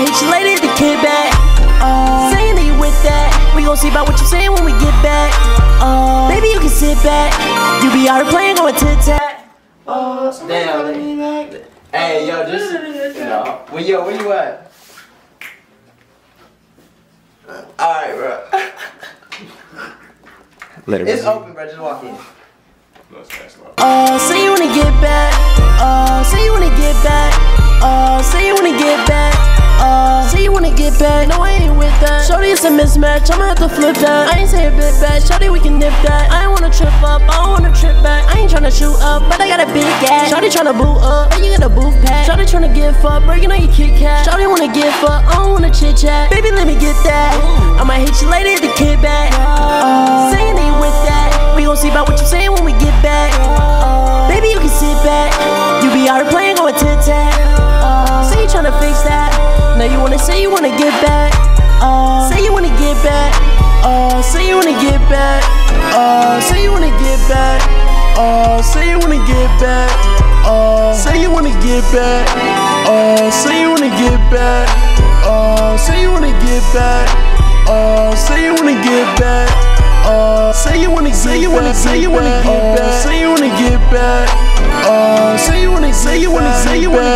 I hit you later, the kid back. Uh, saying that you with that. We gon' see about what you saying when we get back. Uh, baby, you can sit back. You be out here playing, going tit tat. Oh, damn. Hey, yo, just. You well, yo, where you at? Alright, bro. Later. It's open, bro. Just walk in. Uh, say you wanna get back. Uh, say you wanna back. No, I ain't with that. Shorty, it's a mismatch. I'ma have to flip that. I ain't say a bit back. Shorty, we can nip that. I ain't wanna trip up. I don't wanna trip back. I ain't tryna shoot up, but I got a big ass. Shorty tryna boot up. But you got a booth pack. Shorty tryna get fucked. Breaking on your Kit Kat. Shorty wanna get fucked. I don't wanna chit chat. Baby, let me get that. I might hit you later at the kid back. Saying say you wanna get back. Uh, say you wanna get back. Uh, say you wanna get back. Uh, say you wanna get back. Uh, say you wanna get back. Uh, say you wanna get back. Uh, say you wanna get back. Uh, say you wanna get back. Uh, say you wanna get back. Uh, say you wanna say you wanna say you wanna get back. Say you wanna get back. Uh, say you wanna say you wanna say you wanna